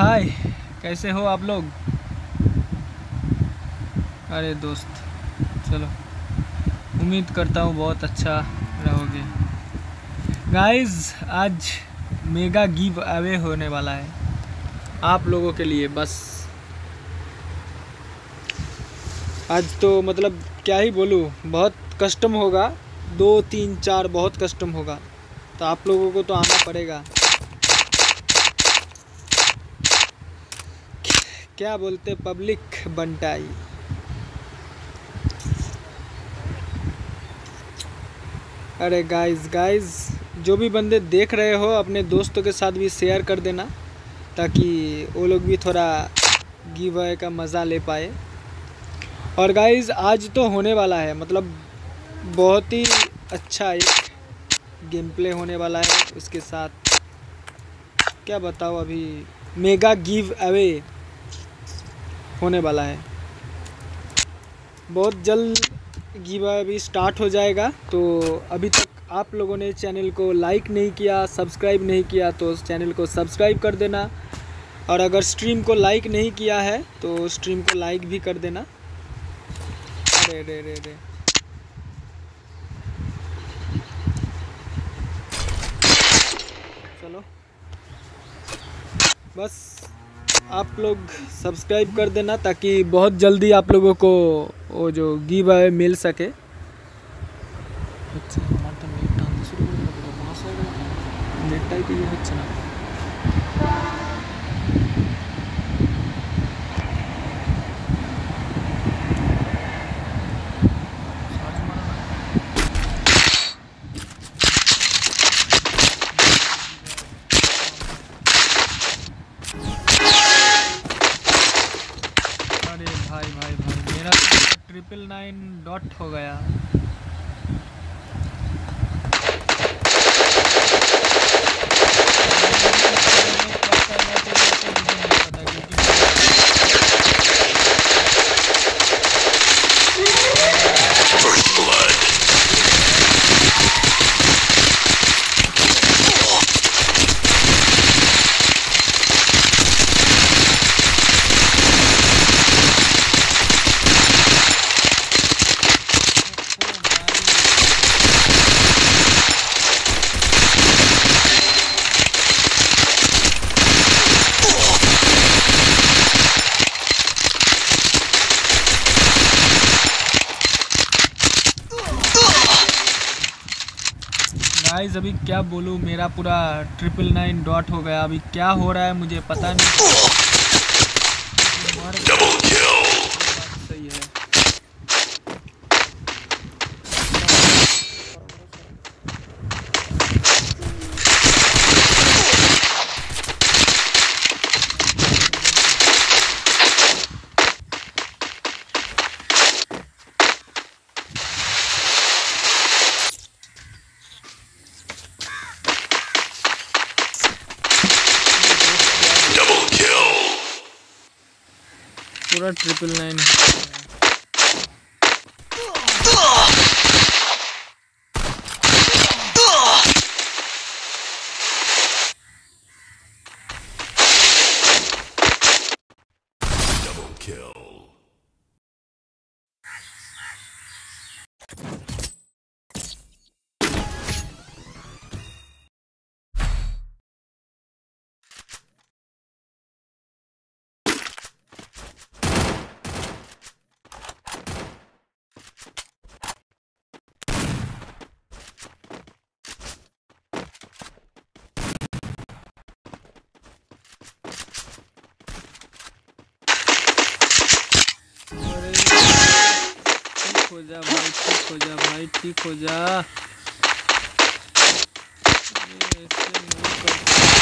हाय, कैसे हो आप लोग? अरे दोस्त, चलो। उम्मीद करता हूँ बहुत अच्छा रहोगे। गाइस आज मेगा गिव अवे होने वाला है। आप लोगों के लिए, बस। आज तो मतलब क्या ही बोलूँ, बहुत कस्टम होगा। दो, तीन, चार बहुत कस्टम होगा। तो आप लोगों को तो आना पड़ेगा। क्या बोलते पब्लिक बंटाई? अरे गाइस गाइस जो भी बंदे देख रहे हो, अपने दोस्तों के साथ भी शेयर कर देना, ताकि वो लोग भी थोड़ा गिव अवे का मज़ा ले पाए। और गाइस आज तो होने वाला है मतलब बहुत ही अच्छा एक गेम प्ले होने वाला है उसके साथ। क्या बताओ अभी मेगा गिव अवे होने वाला है। बहुत जल्द गिव अभी स्टार्ट हो जाएगा तो अभी तक आप लोगों ने चैनल को लाइक नहीं किया सब्सक्राइब नहीं किया तो चैनल को सब्सक्राइब कर देना। और अगर स्ट्रीम को लाइक नहीं किया है तो स्ट्रीम को लाइक भी कर देना। अरे रे रे रे चलो। बस। आप लोग सब्सक्राइब कर देना ताकि बहुत जल्दी आप लोगों को वो जो गिव अवे मिल सके হচ্ছে আমার তো নেট नाइन डॉट हो गया। गाइस अभी क्या बोलूँ? मेरा पूरा ट्रिपल नाइन डॉट हो गया। अभी क्या हो रहा है मुझे पता नहीं। पूरा ट्रिपल नाइन Double kill. जा भाई ठीक हो जा भाई ठीक हो जा। ऐसे मतलब क्या बताऊँ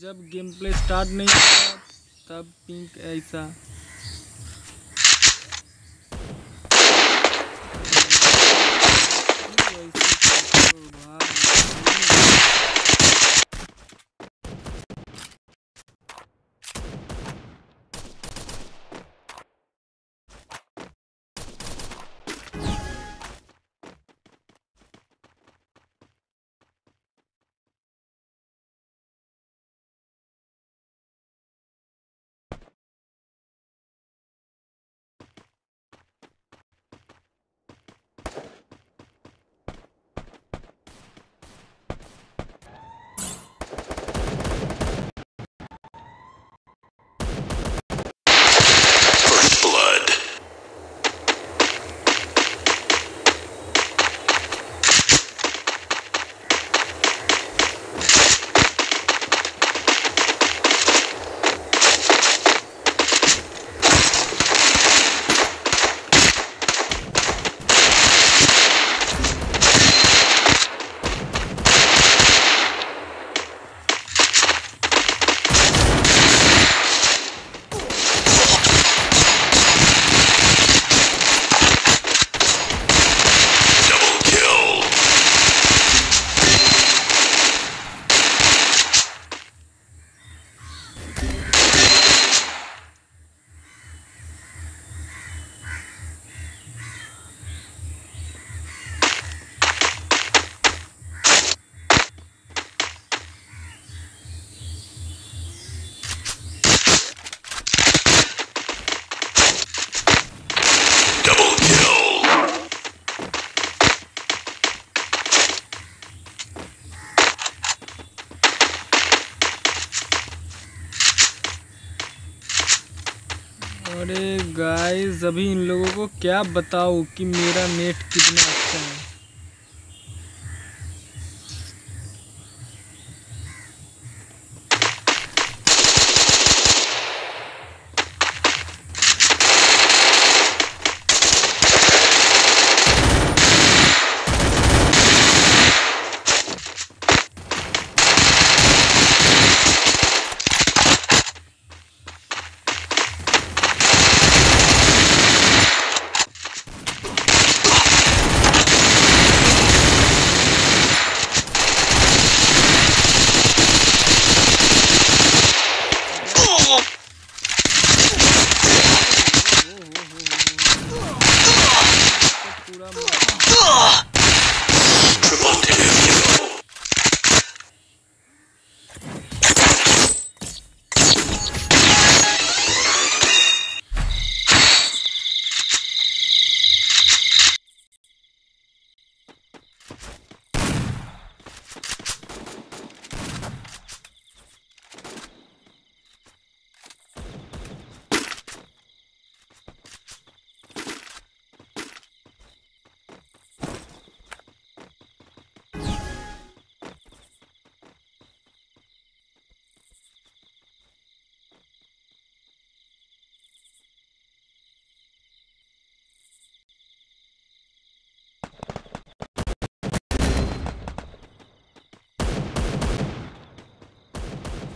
जब गेम प्ले स्टार्ट नहीं तब पिंक ऐसा अरे गाइस अभी इन लोगों को क्या बताऊँ कि मेरा नेट कितना अच्छा है।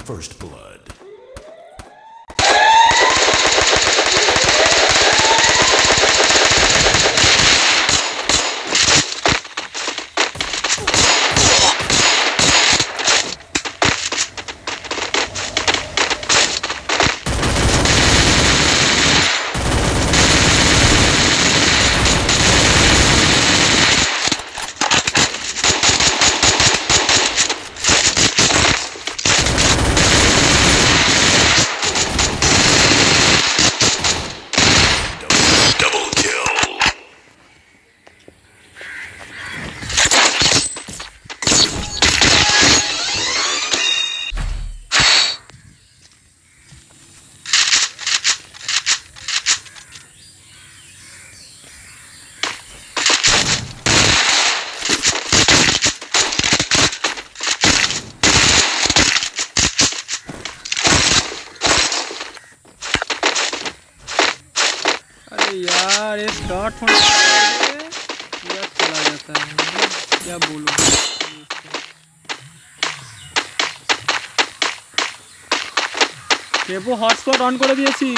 First blood. यार, ये स्टार्ट होने पूरा चला जाता है? क्या बोलूँ? हॉटस्पॉट ऑन कर दिए थी